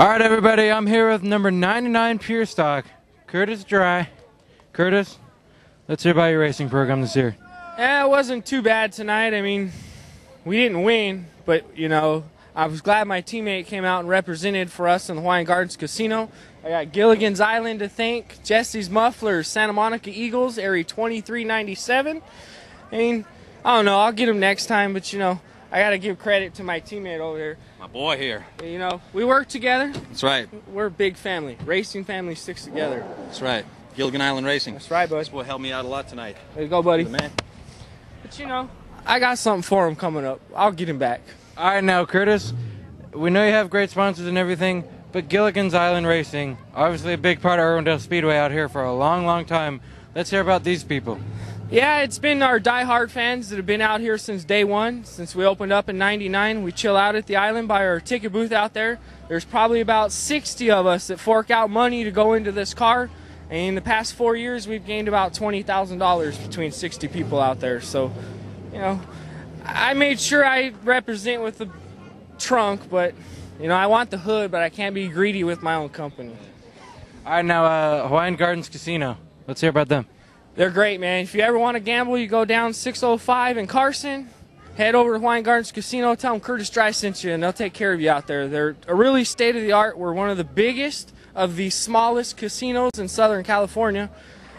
All right, everybody, I'm here with number 99 Pure Stock, Curtis Drye. Curtis, let's hear about your racing program this year. Yeah, it wasn't too bad tonight. I mean, we didn't win, but you know, I was glad my teammate came out and represented for us in the Hawaiian Gardens Casino. I got Gilligan's Island to thank, Jesse's Mufflers, Santa Monica Eagles, Aerie 2397. I mean, I don't know, I'll get them next time, but you know, I got to give credit to my teammate over here. My boy here. You know, we work together. That's right. We're a big family. Racing family sticks together. That's right. Gilligan Island Racing. That's right, bud. This boy helped me out a lot tonight. There you go, buddy. The man. But you know, I got something for him coming up. I'll get him back. All right, now, Curtis, we know you have great sponsors and everything, but Gilligan's Island Racing, obviously a big part of Irwindale Speedway out here for a long, long time. Let's hear about these people. Yeah, it's been our die-hard fans that have been out here since day one, since we opened up in 99. We chill out at the island by our ticket booth out there. There's probably about 60 of us that fork out money to go into this car. And in the past four years, we've gained about $20,000 between 60 people out there. So, you know, I made sure I represent with the trunk, but, you know, I want the hood, but I can't be greedy with my own company. All right, now, uh, Hawaiian Gardens Casino. Let's hear about them. They're great, man. If you ever want to gamble, you go down 605 in Carson, head over to Hawaiian Gardens Casino, tell them Curtis Drye sent you, and they'll take care of you out there. They're a really state of the art. We're one of the biggest of the smallest casinos in Southern California.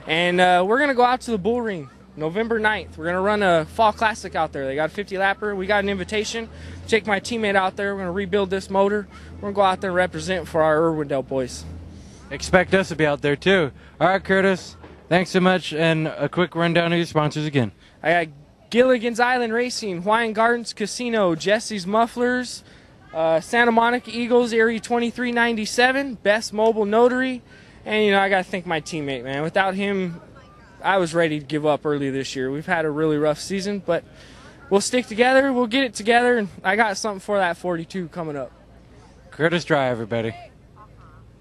And uh, we're going to go out to the Bull Ring November 9th. We're going to run a fall classic out there. They got a 50 lapper. We got an invitation. Take my teammate out there. We're going to rebuild this motor. We're going to go out there and represent for our Irwindale boys. Expect us to be out there, too. All right, Curtis. Thanks so much, and a quick rundown of your sponsors again. I got Gilligan's Island Racing, Hawaiian Gardens Casino, Jesse's Mufflers, uh, Santa Monica Eagles, Aerie 2397, Best Mobile Notary, and you know I got to thank my teammate, man. Without him, I was ready to give up early this year. We've had a really rough season, but we'll stick together. We'll get it together, and I got something for that 42 coming up. Curtis Drye, everybody.